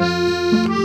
Música